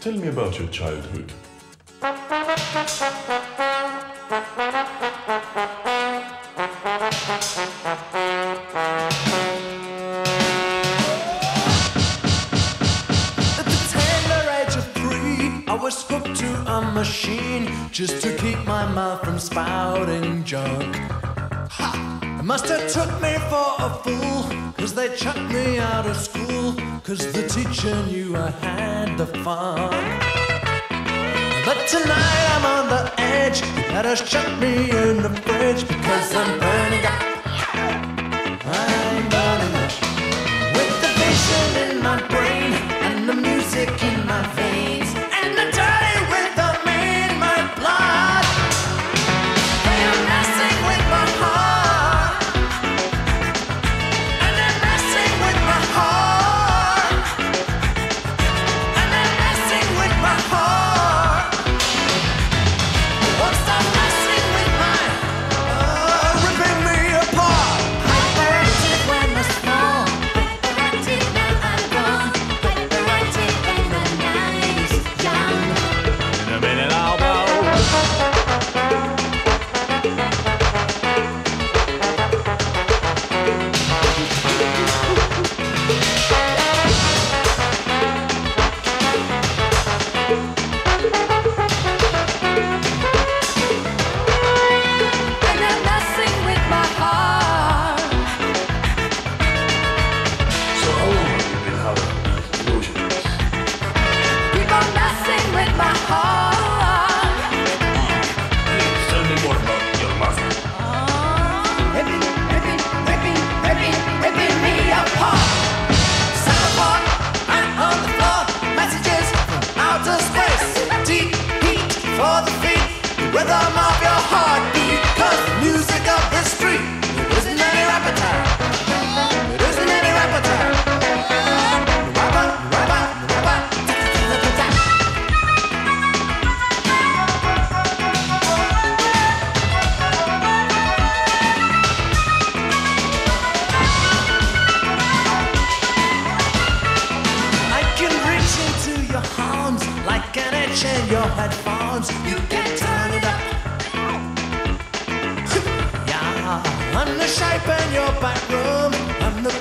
Tell me about your childhood. At the tender age of three, I was hooked to a machine just to keep my mouth from spouting junk. Must have took me for a fool, cause they chucked me out of school, cause the teacher knew I had the fun. But tonight I'm on the edge, let us chuck me in the fridge, because I'm burning up. headphones, you can turn it up. Yeah, I'm the shape in your back room, I'm the